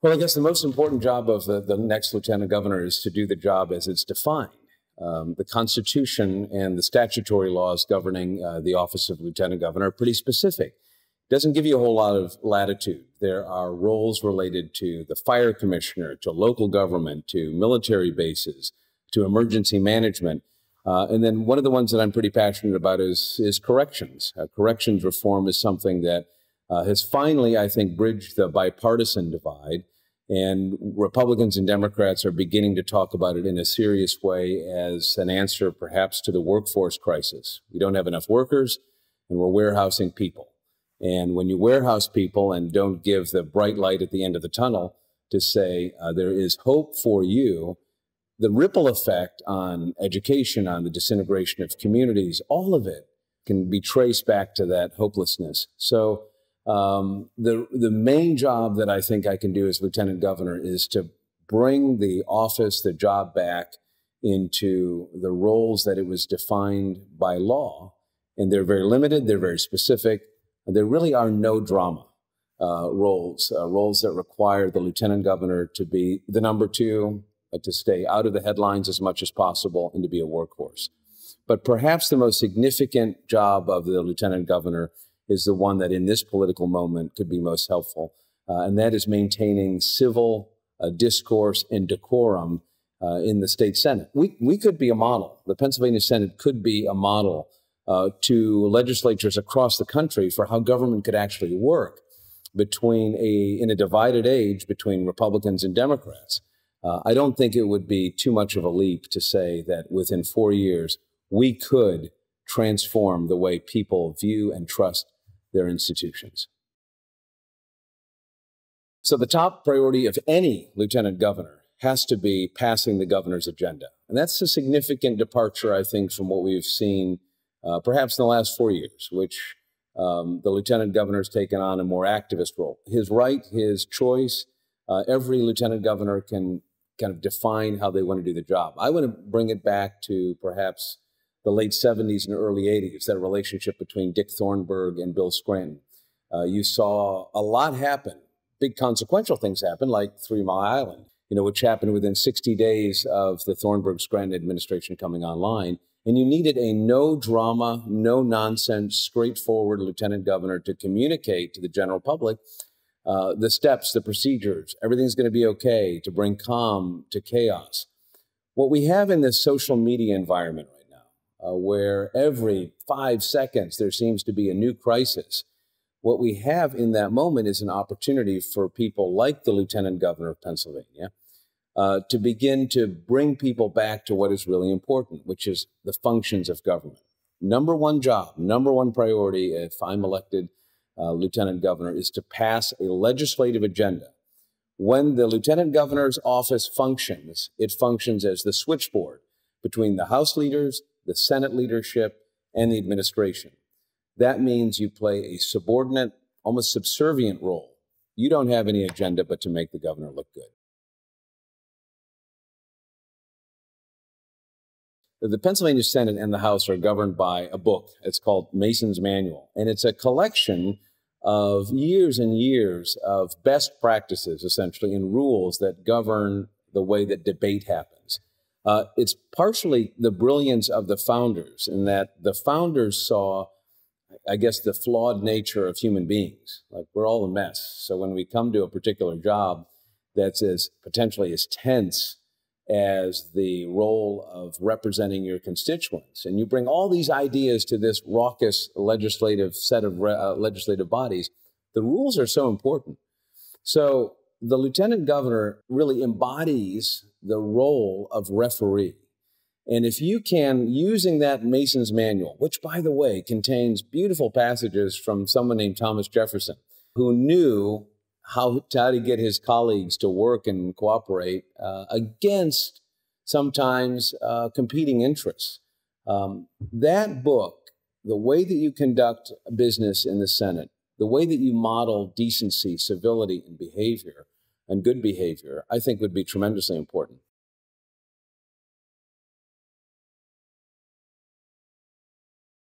Well, I guess the most important job of the, the next lieutenant governor is to do the job as it's defined. Um, the Constitution and the statutory laws governing uh, the office of lieutenant governor are pretty specific. It doesn't give you a whole lot of latitude. There are roles related to the fire commissioner, to local government, to military bases, to emergency management. Uh, and then one of the ones that I'm pretty passionate about is, is corrections. Uh, corrections reform is something that uh, has finally, I think, bridged the bipartisan divide. And Republicans and Democrats are beginning to talk about it in a serious way as an answer, perhaps, to the workforce crisis. We don't have enough workers, and we're warehousing people. And when you warehouse people and don't give the bright light at the end of the tunnel to say uh, there is hope for you, the ripple effect on education, on the disintegration of communities, all of it can be traced back to that hopelessness. So um, the the main job that I think I can do as lieutenant governor is to bring the office, the job back into the roles that it was defined by law, and they're very limited. They're very specific. There really are no drama uh, roles, uh, roles that require the lieutenant governor to be the number two, uh, to stay out of the headlines as much as possible, and to be a workhorse. But perhaps the most significant job of the lieutenant governor is the one that in this political moment could be most helpful. Uh, and that is maintaining civil uh, discourse and decorum uh, in the state Senate. We, we could be a model. The Pennsylvania Senate could be a model uh, to legislatures across the country for how government could actually work between a, in a divided age between Republicans and Democrats. Uh, I don't think it would be too much of a leap to say that within four years, we could transform the way people view and trust their institutions. So the top priority of any lieutenant governor has to be passing the governor's agenda. And that's a significant departure, I think, from what we've seen uh, perhaps in the last four years, which um, the lieutenant governor has taken on a more activist role. His right, his choice, uh, every lieutenant governor can kind of define how they want to do the job. I want to bring it back to perhaps the late 70s and early 80s, that relationship between Dick Thornburgh and Bill Scranton. Uh, you saw a lot happen, big consequential things happen, like Three Mile Island, you know, which happened within 60 days of the Thornburgh Scranton administration coming online. And you needed a no drama, no nonsense, straightforward lieutenant governor to communicate to the general public uh, the steps, the procedures, everything's going to be okay, to bring calm to chaos. What we have in this social media environment uh, where every five seconds there seems to be a new crisis. What we have in that moment is an opportunity for people like the Lieutenant Governor of Pennsylvania uh, to begin to bring people back to what is really important, which is the functions of government. Number one job, number one priority, if I'm elected uh, Lieutenant Governor, is to pass a legislative agenda. When the Lieutenant Governor's office functions, it functions as the switchboard between the House leaders the Senate leadership, and the administration. That means you play a subordinate, almost subservient role. You don't have any agenda but to make the governor look good. The Pennsylvania Senate and the House are governed by a book. It's called Mason's Manual, and it's a collection of years and years of best practices, essentially, and rules that govern the way that debate happens. Uh, it's partially the brilliance of the founders in that the founders saw, I guess, the flawed nature of human beings. Like we're all a mess. So when we come to a particular job that's as potentially as tense as the role of representing your constituents, and you bring all these ideas to this raucous legislative set of uh, legislative bodies, the rules are so important. So the lieutenant governor really embodies the role of referee. And if you can, using that Mason's manual, which by the way contains beautiful passages from someone named Thomas Jefferson, who knew how, how to get his colleagues to work and cooperate uh, against sometimes uh, competing interests. Um, that book, the way that you conduct business in the Senate, the way that you model decency, civility, and behavior, and good behavior, I think would be tremendously important.